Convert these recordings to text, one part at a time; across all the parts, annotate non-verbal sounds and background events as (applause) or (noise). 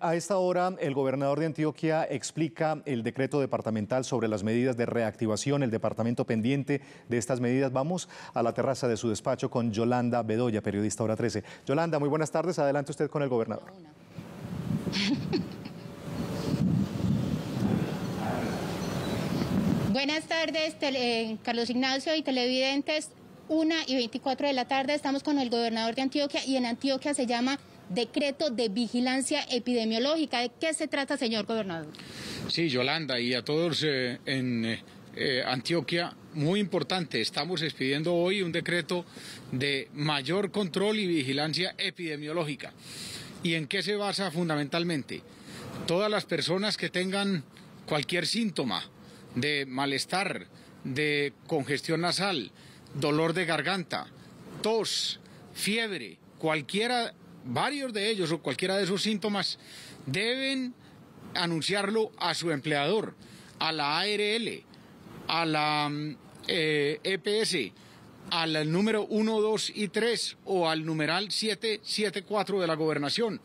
A esta hora, el gobernador de Antioquia explica el decreto departamental sobre las medidas de reactivación, el departamento pendiente de estas medidas. Vamos a la terraza de su despacho con Yolanda Bedoya, periodista Hora 13. Yolanda, muy buenas tardes. Adelante usted con el gobernador. (laughs) Buenas tardes, eh, Carlos Ignacio y televidentes. Una y 24 de la tarde estamos con el gobernador de Antioquia y en Antioquia se llama decreto de vigilancia epidemiológica. ¿De qué se trata, señor gobernador? Sí, Yolanda, y a todos eh, en eh, Antioquia, muy importante, estamos expidiendo hoy un decreto de mayor control y vigilancia epidemiológica. ¿Y en qué se basa fundamentalmente? Todas las personas que tengan cualquier síntoma de malestar, de congestión nasal, dolor de garganta, tos, fiebre, cualquiera varios de ellos o cualquiera de esos síntomas deben anunciarlo a su empleador, a la ARL, a la EPS, mm, eh, e al número 1, 2 y 3 o al numeral 774 de la gobernación,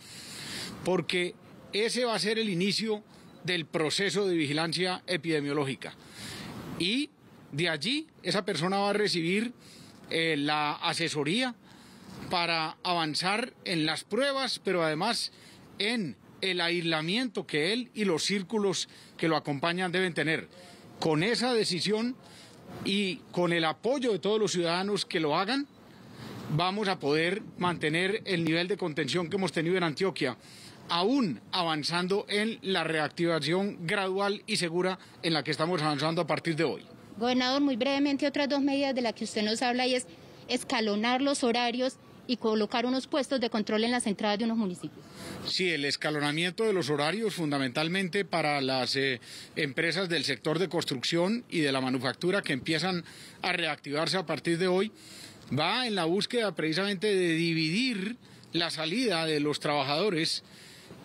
porque ese va a ser el inicio del proceso de vigilancia epidemiológica. Y de allí esa persona va a recibir eh, la asesoría para avanzar en las pruebas, pero además en el aislamiento que él y los círculos que lo acompañan deben tener. Con esa decisión y con el apoyo de todos los ciudadanos que lo hagan, vamos a poder mantener el nivel de contención que hemos tenido en Antioquia, aún avanzando en la reactivación gradual y segura en la que estamos avanzando a partir de hoy. Gobernador, muy brevemente, otras dos medidas de las que usted nos habla y es escalonar los horarios y colocar unos puestos de control en las entradas de unos municipios. Sí, el escalonamiento de los horarios fundamentalmente para las eh, empresas del sector de construcción y de la manufactura que empiezan a reactivarse a partir de hoy va en la búsqueda precisamente de dividir la salida de los trabajadores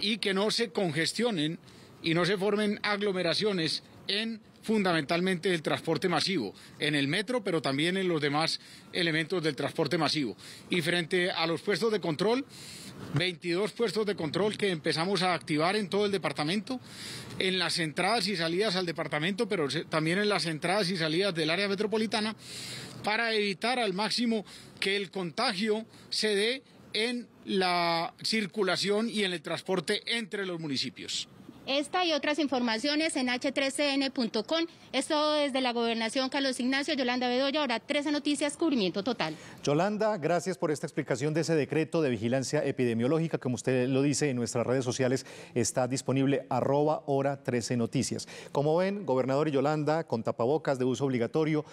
y que no se congestionen y no se formen aglomeraciones en fundamentalmente el transporte masivo, en el metro, pero también en los demás elementos del transporte masivo. Y frente a los puestos de control, 22 puestos de control que empezamos a activar en todo el departamento, en las entradas y salidas al departamento, pero también en las entradas y salidas del área metropolitana, para evitar al máximo que el contagio se dé en la circulación y en el transporte entre los municipios. Esta y otras informaciones en h3cn.com. Esto desde la gobernación Carlos Ignacio, Yolanda Bedoya, ahora 13 Noticias, cubrimiento total. Yolanda, gracias por esta explicación de ese decreto de vigilancia epidemiológica. Como usted lo dice en nuestras redes sociales, está disponible arroba hora 13 Noticias. Como ven, gobernador Yolanda, con tapabocas de uso obligatorio,